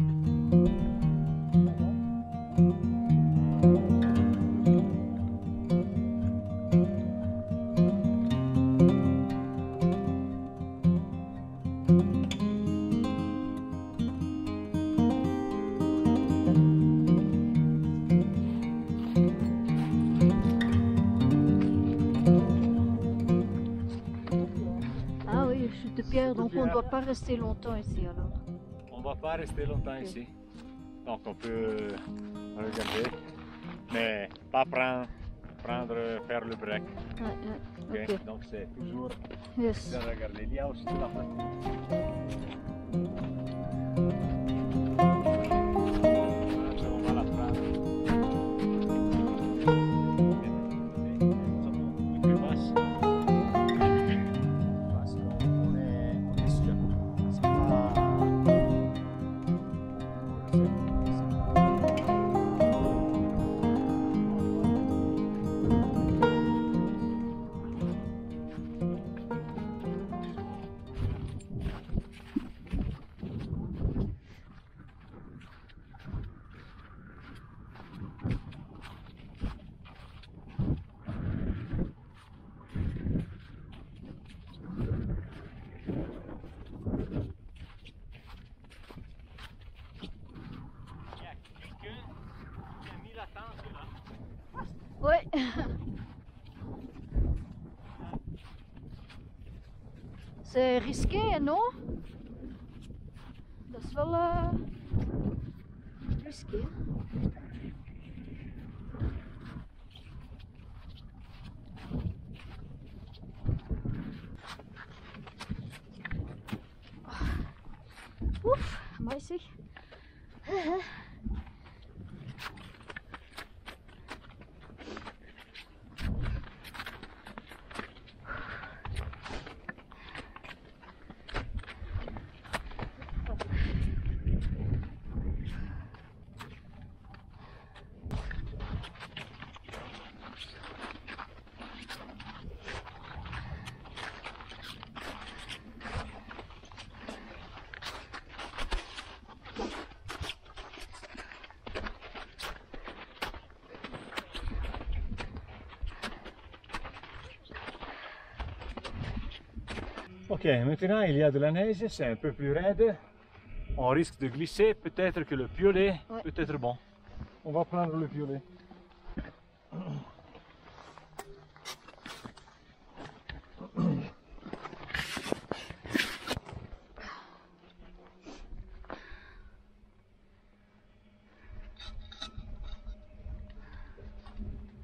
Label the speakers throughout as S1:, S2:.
S1: Ah oui, chute de pierre, donc on ne doit pas rester longtemps ici alors.
S2: On va pas rester longtemps ici. Donc on peut regarder, mais pas prendre, prendre faire le break.
S1: Ouais,
S2: Donc c'est toujours.
S1: Yes.
S2: de regarder. Il y a aussi de la On C'est
S1: risqué, non? Dat is wel eh risqué. Oef, amai zeg.
S2: Ok, maintenant il y a de la neige, c'est un peu plus raide. On risque de glisser, peut-être que le piolet
S1: Ouais.
S2: peut être bon. On va prendre le piolet.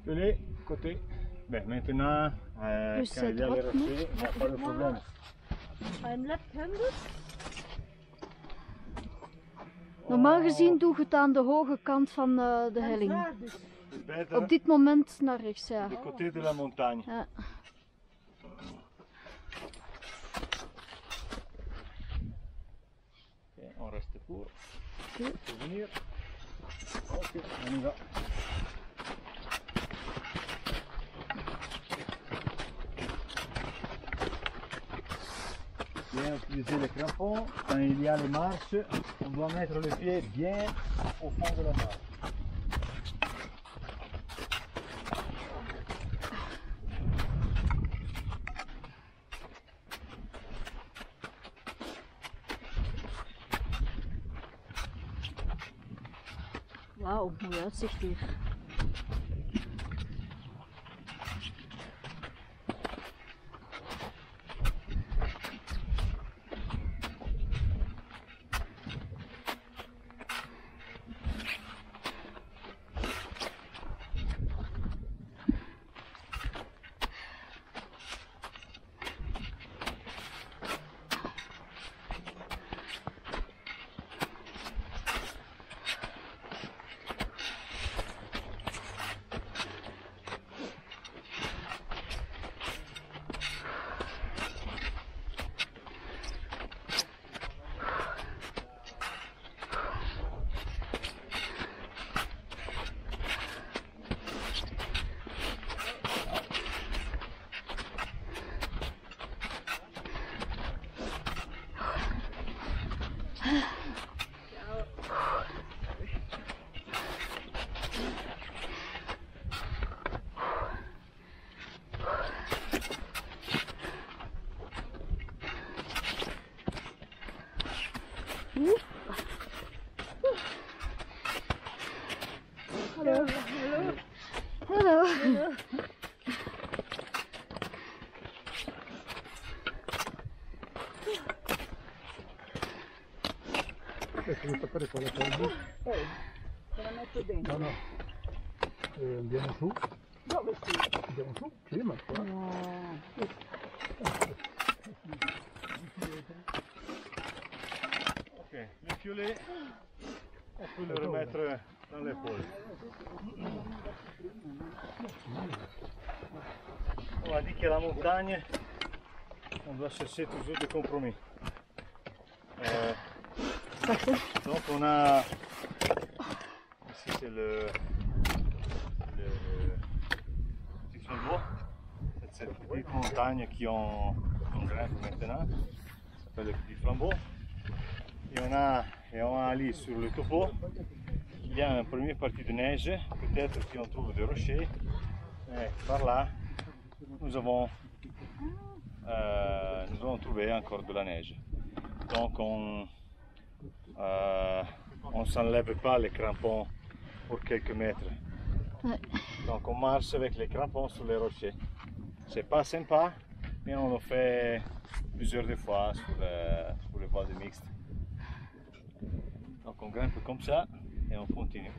S2: Piolet, côté. Ben, maintenant, euh, quand il y a les rochers, il n'y a pas de problème.
S1: I'm left-handed. Normaal gezien doe ik het aan de hoge kant van eh, de helling.
S2: Beter
S1: Op dit moment naar rechts, ja.
S2: du côté de la montagne.
S1: ja.
S2: Ok, on reste pour.
S1: Ok.
S2: Faut venir. Bien utiliser les crampons. Quand il y a les marches, on doit mettre le pied bien au fond de la marche.
S1: Wauw, mooi uitzicht.
S3: Adesso devo con la polvere.
S4: Eh, te la metto dentro.
S3: No, no. Eh, andiamo su.
S4: Dove sei?
S3: Andiamo su. Sì, ma qua.
S4: No.
S2: Ok, le fiolets, on peut le remettre dans l'épaule. On a dit que la montagne, on doit chercher toujours des compromis. Euh. Donc on a, ici c'est le, le petit flambeau, c'est cette petite montagne qui on, on grimpe maintenant, ça s'appelle le petit flambeau. Et on a, et on a allé sur le topo, il y a une première partie de neige, peut-être qu'on trouve des rochers, mais par là, nous avons, euh, nous avons trouvé encore de la neige. Donc on euh, on ne s'enlève pas les crampons pour quelques mètres.
S1: Ouais.
S2: Donc on marche avec les crampons sur les rochers. C'est pas sympa, mais on le fait plusieurs fois sur, le- sur les voies mixtes. Donc on grimpe comme ça et on continue.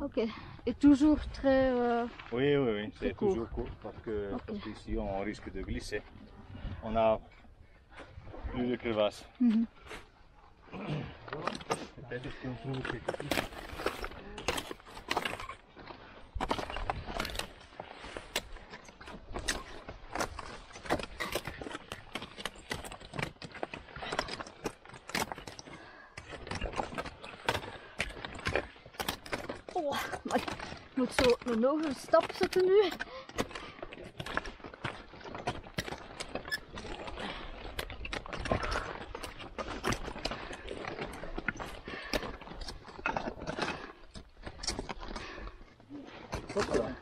S1: Ok. Et toujours très. euh,
S2: Oui, oui, oui, c'est toujours court parce que parce on risque de glisser. On a plus de crevasses.
S1: mhm.
S2: Het конструкции.
S1: Oh, maar ik een stap zetten nu.
S2: Çok kadar.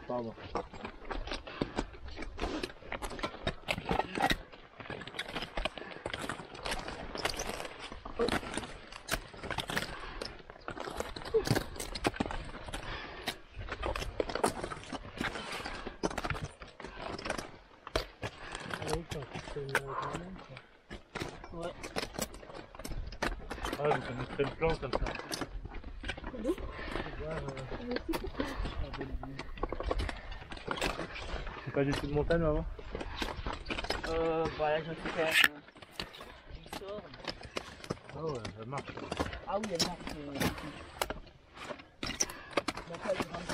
S2: What? Oh, it's been broken. C'est pas du tout de montagne avant
S4: Euh, voilà, je sais faire. Je sors.
S3: Ah ouais, ça marche.
S4: Ah oui, elle marche. Euh... Bon, ça, elle grimpe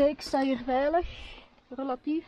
S1: ik. Sta hier veilig, relatief.